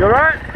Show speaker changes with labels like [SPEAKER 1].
[SPEAKER 1] You alright?